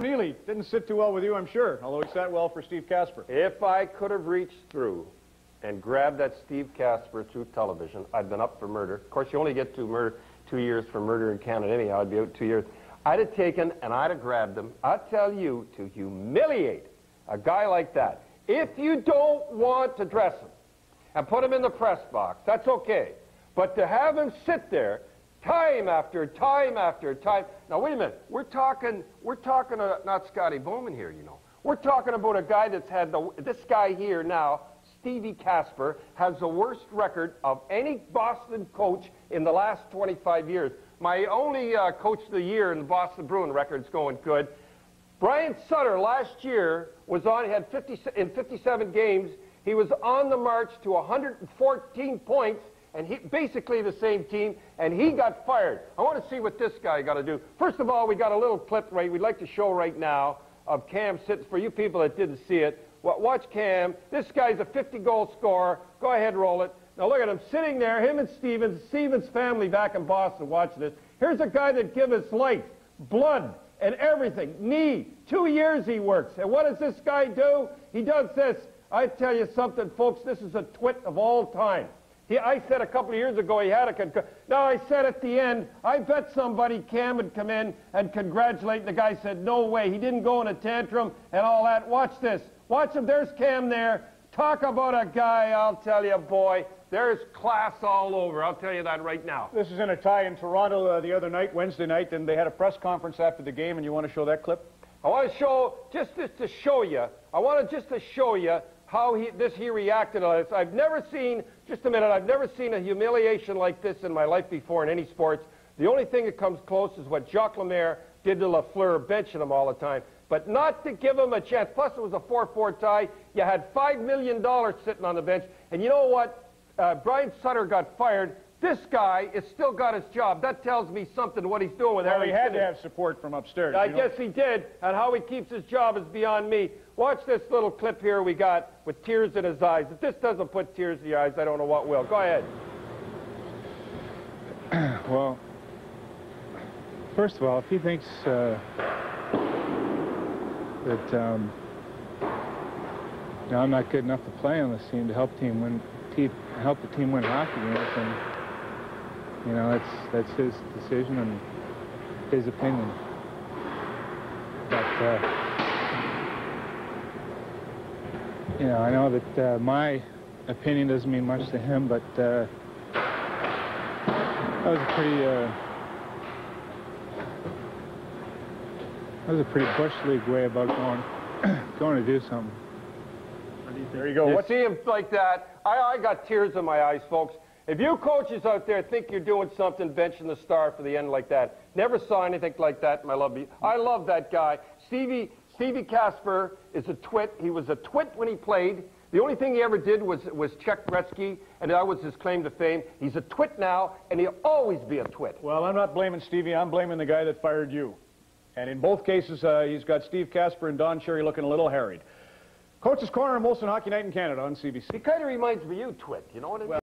Neely didn't sit too well with you, I'm sure, although he sat well for Steve Kasper. If I could have reached through and grabbed that Steve Kasper through television, I'd been up for murder. Of course, you only get two, murder, two years for murder in Canada anyhow. I'd be out two years. I'd have taken and I'd have grabbed him. I tell you, to humiliate a guy like that. If you don't want to dress him and put him in the press box, that's okay. But to have him sit there time after time after time. Now, wait a minute. We're talking, we're talking uh, not Scotty Bowman here, you know. We're talking about a guy that's had the, this guy here now, Stevie Kasper, has the worst record of any Boston coach in the last 25 years. My only uh, coach of the year in the Boston Bruin record's going good. Brian Sutter last year was on, he had 50, in 57 games, he was on the march to 114 points and he basically the same team, and he got fired. I want to see what this guy got to do. First of all, we got a little clip right we'd like to show right now of Cam sitting. For you people that didn't see it, watch Cam. This guy's a 50-goal scorer. Go ahead, roll it. Now look at him sitting there, him and Stevens, Stevens' family back in Boston. watching this. Here's a guy that gave his life, blood, and everything. Knee. Two years he works. And what does this guy do? He does this. I tell you something, folks, this is a twit of all time. He, I said a couple of years ago he had a concussion. Now I said at the end, I bet somebody Cam would come in and congratulate. The guy said, no way. He didn't go in a tantrum and all that. Watch this. Watch him. There's Cam there. Talk about a guy, I'll tell you, boy. There's class all over. I'll tell you that right now. This is in a tie in Toronto uh, the other night, Wednesday night, and they had a press conference after the game, and you want to show that clip? I want to show, just, just to show you, I want to just to show you how he, this he reacted to this. I've never seen, just a minute, I've never seen a humiliation like this in my life before in any sports. The only thing that comes close is what Jacques Lemaire did to Lafleur, benching him all the time. But not to give him a chance. Plus, it was a 4-4 tie. You had $5 million sitting on the bench. And you know what? Uh, Brian Sutter got fired. This guy has still got his job. That tells me something what he's doing with well, Harry he had to have support from upstairs. I you know? guess he did. And how he keeps his job is beyond me. Watch this little clip here we got with tears in his eyes. If this doesn't put tears in your eyes, I don't know what will. Go ahead. well, first of all, if he thinks uh, that um, you know, I'm not good enough to play on this team to help team win, help the team win hockey games, then you know that's that's his decision and his opinion. But uh, you know, I know that uh, my opinion doesn't mean much to him, but uh, that was a pretty, uh, that was a pretty bush league way about going, going to do something. There you go. You see him like that? I, I got tears in my eyes, folks. If you coaches out there think you're doing something benching the star for the end like that, never saw anything like that, my love. I love that guy. Stevie, Stevie Kasper is a twit. He was a twit when he played. The only thing he ever did was, was check Gretzky, and that was his claim to fame. He's a twit now, and he'll always be a twit. Well, I'm not blaming Stevie. I'm blaming the guy that fired you. And in both cases, uh, he's got Steve Kasper and Don Cherry looking a little harried. Coach's Corner Molson Hockey Night in Canada on CBC. He kind of reminds me of you, twit. You know what I mean? Well,